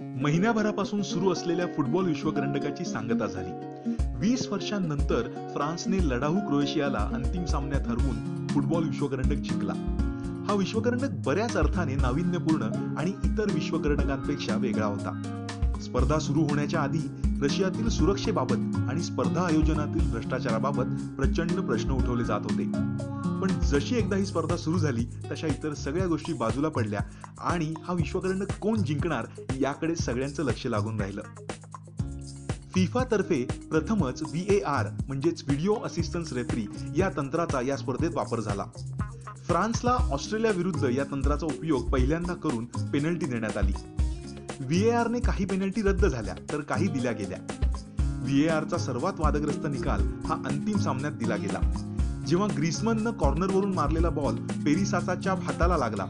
महिन्याभरापासून सुरू असलेल्या फुटबॉल विश्वकरंडकाची सांगता झाली. वीस वर्षांनंतर फ्रान्सने लढाऊ क्रोएशियाला अंतिम सामन्यात हरवून फुटबॉल विश्वकरंडक जिंकला. हा विश्वकरंडक बऱ्याच अर्थाने नाविन्यपूर्ण आणि इतर विश्वकरंडकांपेक्षा वेगळा होता. स्पर्धा सुरू होण्याच्या आधी रशियातील सुरक्षेबाबत आणि स्पर्धा आयोजनातील भ्रष्टाचाराबाबत प्रचंड प्रश्न उठवले जात होते. पण जशी एकदा ही स्पर्धा सुरू झाली तशा इतर सगळ्या गोष्टी बाजूला पडल्या आणि हा विश्वकरंड कोण जिंकणार याकडे सगळ्यांचं लक्ष लागून राहिलं. फिफातर्फे प्रथमच व्ही ए आर म्हणजेच व्हिडिओ असिस्टन्स रेफरी या तंत्राचा या स्पर्धेत वापर झाला. फ्रान्सला ऑस्ट्रेलिया विरुद्ध या तंत्राचा उपयोग पहिल्यांदा करून पेनल्टी देण्यात आली. व्ही ए आरने काही पेनल्टी रद्द झाल्या तर काही दिल्या गेल्या. व्ही ए आरचा सर्वात वादग्रस्त निकाल हा अंतिम सामन्यात दिला गेला. जेव्हा ग्रीसमननं कॉर्नरवरून मारलेला बॉल पेरिसासाच्या हाताला लागला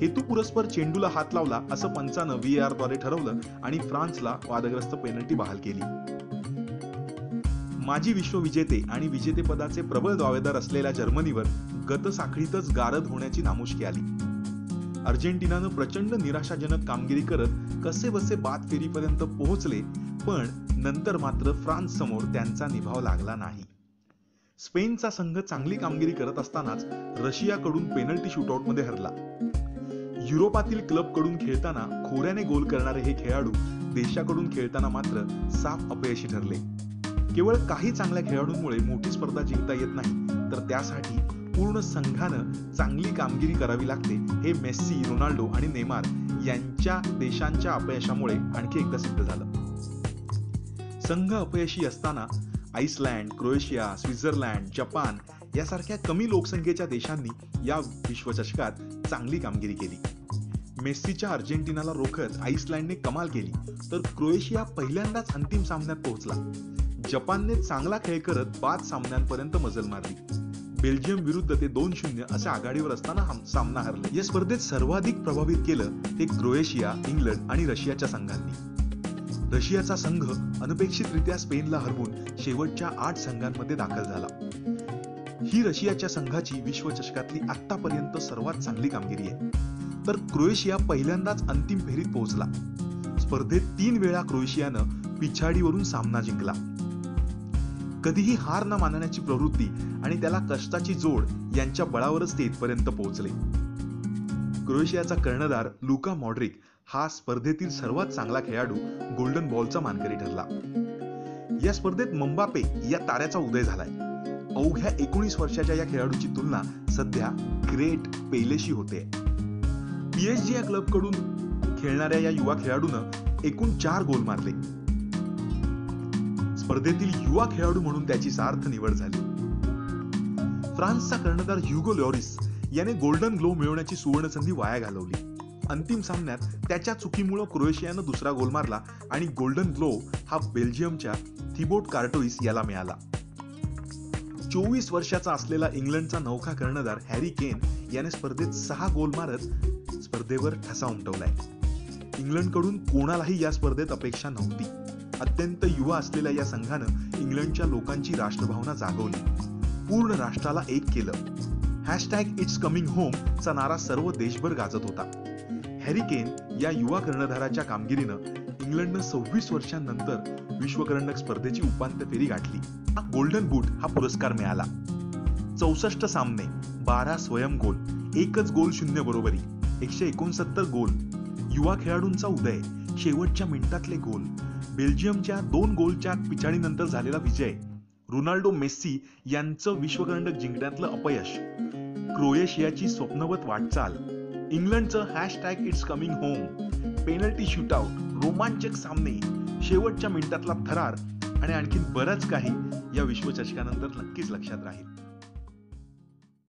हेतू पुरस्पर चेंडूला हात लावला असं पंचानं व्ही आरद्वारे ठरवलं आणि फ्रान्सला वादग्रस्त पेनल्टी बहाल केली. माजी विश्वविजेते आणि विजेतेपदाचे प्रबळ दावेदार असलेल्या जर्मनीवर गत साखळीतच गारद होण्याची नामुष्की आली. अर्जेंटिनानं प्रचंड निराशाजनक कामगिरी करत कसे बसे बाद फेरीपर्यंत पोहोचले पण नंतर मात्र फ्रान्स समोर त्यांचा निभाव लागला नाही. स्पेनचा संघ चांगली कामगिरी करत असतानाच रशियाकडून पेनल्टी शूटआउटमध्ये हरला. युरोपातील क्लबकडून खेळताना खोऱ्याने गोल करणारे हे खेळाडू देशाकडून खेळताना मात्र साफ अपयशी ठरले. केवळ काही चांगल्या खेळाडूंमुळे मोठी स्पर्धा जिंकता येत नाही तर त्यासाठी पूर्ण संघानं चांगली कामगिरी करावी लागते हे मेस्सी रोनाल्डो आणि नेमार यांच्या देशांच्या अपयशामुळे आणखी एकदा सिद्ध झालं. संघ अपयशी असताना आईसलँड क्रोएशिया स्वित्झर्लंड जपान यासारख्या कमी लोकसंख्येच्या देशांनी या विश्वचषकात चांगली कामगिरी केली. मेस्सीच्या अर्जेंटिनाला रोखत आईसलँडने कमाल केली तर क्रोएशिया पहिल्यांदाच अंतिम सामन्यात पोहोचला. जपानने चांगला खेळ करत पाच सामन्यांपर्यंत मजल मारली. बेल्जियम विरुद्ध ते दोन शून्य अशा आघाडीवर असताना सामना हरले. या स्पर्धेत सर्वाधिक प्रभावित केलं ते क्रोएशिया इंग्लंड आणि रशियाच्या संघांनी. रशियाचा संघ अनपेक्षितरित्या स्पेनला हरवून शेवटच्या आठ संघांमध्ये दाखल झाला. ही रशियाच्या संघाची विश्वचषकातली आतापर्यंत सर्वात चांगली कामगिरी आहे. तर क्रोएशिया पहिल्यांदाच अंतिम फेरीत पोहोचला. स्पर्धेत तीन वेळा क्रोएशियानं पिछाडीवरून सामना जिंकला. कधीही हार न मानण्याची प्रवृत्ती आणि त्याला कष्टाची जोड यांच्या बळावरच ते इथपर्यंत पोहोचले. क्रोएशियाचा कर्णधार लुका मॉड्रिक हा स्पर्धेतील सर्वात चांगला खेळाडू गोल्डन बॉलचा मानकरी ठरला. या स्पर्धेत मंबापे या ताऱ्याचा उदय झालाय. अवघ्या एकोणीस वर्षाच्या या खेळाडूची तुलना सध्या ग्रेट पेलेशी होते. पीएचजी या क्लबकडून खेळणाऱ्या या युवा खेळाडूनं एकूण चार गोल मारले. स्पर्धेतील युवा खेळाडू म्हणून त्याची सार्थ निवड झाली. फ्रान्सचा कर्णधार ह्युगो लॉरिस याने गोल्डन ग्लो मिळवण्याची सुवर्ण संधी वाया घालवली. अंतिम सामन्यात त्याच्या चुकीमुळं क्रोएशियानं दुसरा गोल मारला आणि गोल्डन ग्लो हा बेल्जियमच्या थिबोट कार्टोइस याला मिळाला. चोवीस वर्षाचा असलेला इंग्लंडचा नौखा कर्णधार हॅरी केन याने स्पर्धेत सहा गोल मारत स्पर्धेवर ठसा उमटवलाय. इंग्लंडकडून कोणालाही या स्पर्धेत अपेक्षा नव्हती. अत्यंत युवा असलेल्या या संघानं इंग्लंडच्या लोकांची राष्ट्रभावना जागवली. पूर्ण राष्ट्राला एक केलं. हॅशटॅग इट्स कमिंग होम चा नारा सर्व देशभर गाजत होता. हॅरी केन या युवा कर्णधाराच्या कामगिरीनं इंग्लंडनं सव्वीस वर्षांनंतर विश्वकरंडक स्पर्धेची उपांत्य फेरी गाठली. गोल्डन बूट हा पुरस्कार मिळाला. चौसष्ट सामने बारा स्वयं गोल एकच गोल शून्य बरोबरी एकशे एकोणसत्तर गोल. युवा खेळाडूंचा उदय शेवटच्या मिनिटातले गोल. बेल्जियमच्या दोन गोलच्या पिछाडीनंतर झालेला विजय रोनाल्डो मेस्सी यांचं विश्वकरंडक जिंकण्यातलं अपयश. क्रोएशियाची स्वप्नवत वाटचाल इंग्लंडचं hashtag it's coming home penalty shootout रोमांचक सामने शेवटच्या मिनिटातला थरार आणि आणखीन बरंच काही या विश्वचषकानंतर नक्कीच लक्षात राहील.